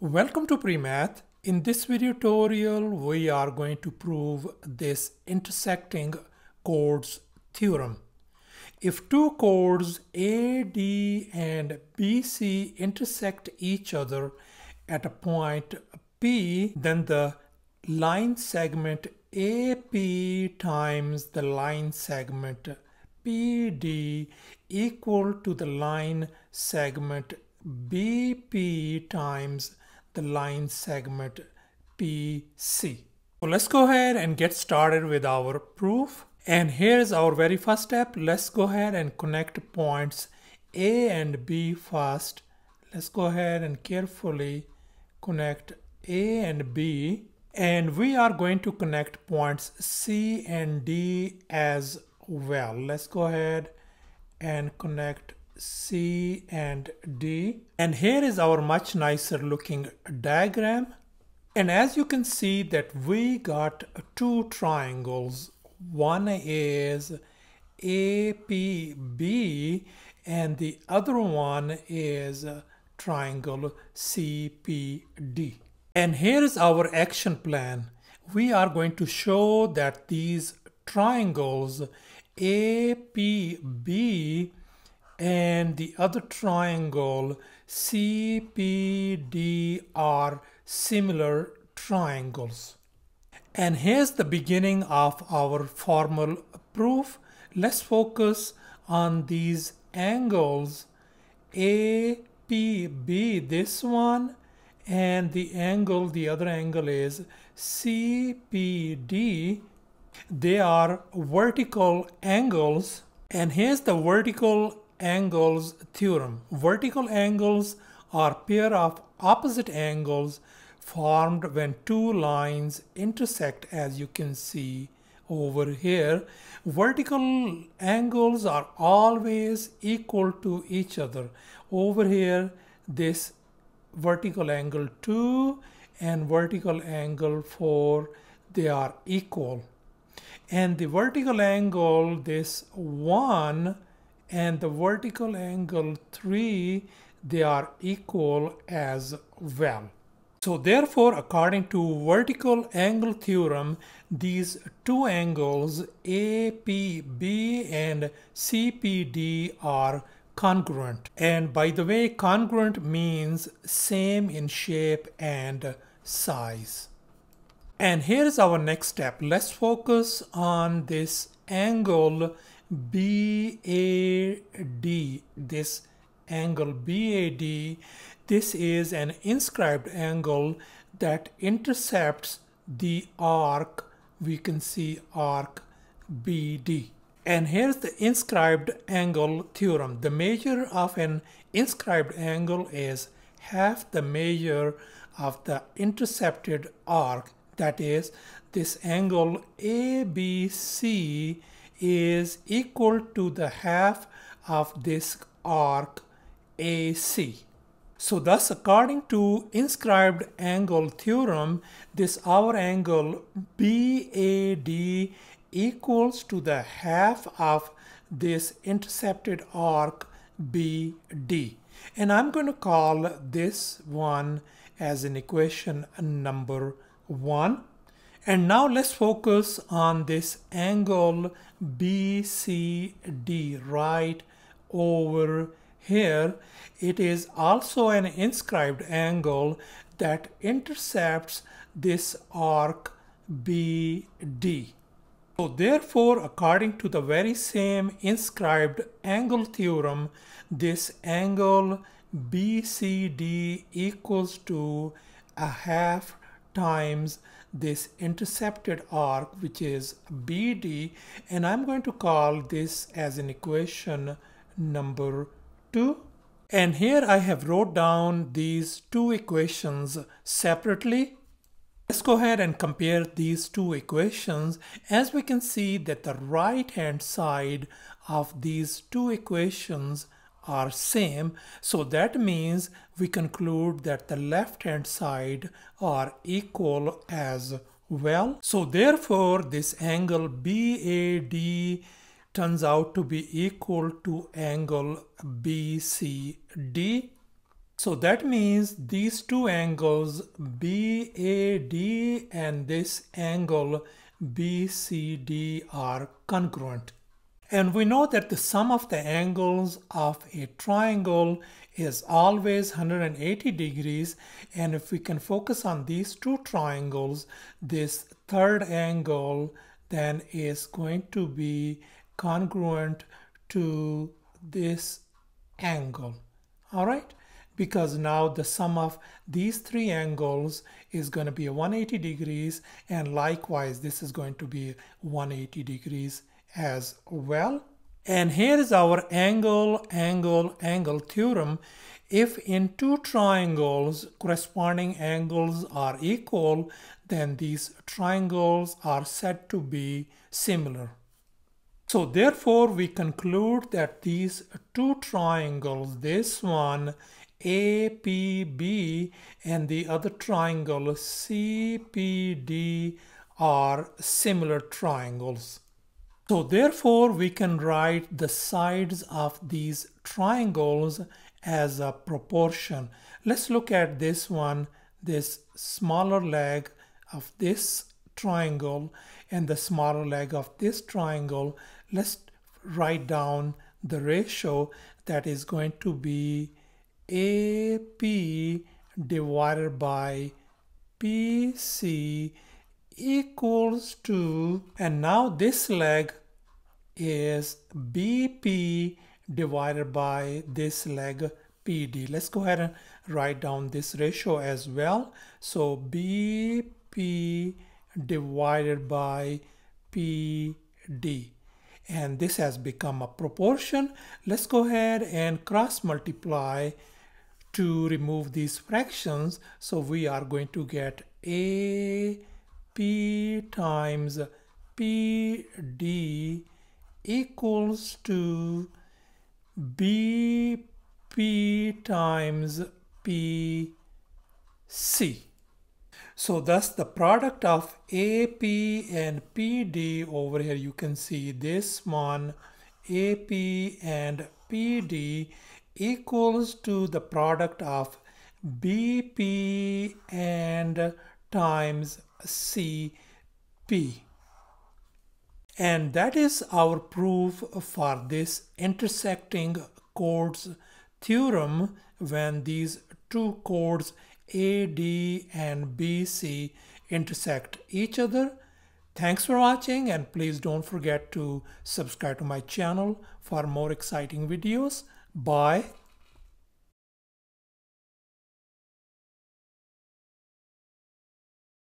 Welcome to PreMath. In this video tutorial, we are going to prove this intersecting chords theorem. If two chords AD and BC intersect each other at a point P, then the line segment AP times the line segment PD equal to the line segment BP times the line segment PC. So let's go ahead and get started with our proof. And here's our very first step. Let's go ahead and connect points A and B first. Let's go ahead and carefully connect A and B. And we are going to connect points C and D as well. Let's go ahead and connect C and D. And here is our much nicer looking diagram. And as you can see that we got two triangles. One is APB and the other one is triangle CPD. And here is our action plan. We are going to show that these triangles APB and the other triangle CPD are similar triangles. And here's the beginning of our formal proof. Let's focus on these angles APB, this one, and the angle, the other angle is CPD. They are vertical angles. And here's the vertical angles theorem. Vertical angles are pair of opposite angles formed when two lines intersect as you can see over here. Vertical angles are always equal to each other. Over here this vertical angle 2 and vertical angle 4 they are equal. And the vertical angle this 1 and the vertical angle 3 they are equal as well. So therefore according to vertical angle theorem these two angles APB and CPD are congruent and by the way congruent means same in shape and size. And here's our next step. Let's focus on this angle BAD, this angle BAD, this is an inscribed angle that intercepts the arc, we can see arc BD. And here's the inscribed angle theorem. The measure of an inscribed angle is half the measure of the intercepted arc. That is, this angle ABC is equal to the half of this arc AC. So thus according to inscribed angle theorem, this our angle BAD equals to the half of this intercepted arc BD. And I'm going to call this one as an equation number one. And now let's focus on this angle BCD right over here. It is also an inscribed angle that intercepts this arc BD. So therefore, according to the very same inscribed angle theorem, this angle BCD equals to a half times this intercepted arc which is BD and I'm going to call this as an equation number 2 and here I have wrote down these two equations separately Let's go ahead and compare these two equations. As we can see that the right hand side of these two equations are same. So that means we conclude that the left hand side are equal as well. So therefore this angle BAD turns out to be equal to angle BCD. So that means these two angles BAD and this angle BCD are congruent. And we know that the sum of the angles of a triangle is always 180 degrees. And if we can focus on these two triangles, this third angle then is going to be congruent to this angle. All right because now the sum of these three angles is going to be 180 degrees and likewise this is going to be 180 degrees as well. And here is our angle, angle, angle theorem. If in two triangles corresponding angles are equal, then these triangles are said to be similar. So therefore we conclude that these two triangles, this one APB and the other triangle CPD are similar triangles. So therefore we can write the sides of these triangles as a proportion. Let's look at this one, this smaller leg of this triangle and the smaller leg of this triangle. Let's write down the ratio that is going to be AP divided by PC equals to, and now this leg is BP divided by this leg PD. Let's go ahead and write down this ratio as well. So BP divided by PD and this has become a proportion. Let's go ahead and cross multiply to remove these fractions. So we are going to get A P times PD equals to BP times PC. So thus the product of AP and PD over here you can see this one AP and PD equals to the product of BP and times CP. And that is our proof for this intersecting chords theorem when these two chords AD and BC intersect each other. Thanks for watching and please don't forget to subscribe to my channel for more exciting videos. Bye.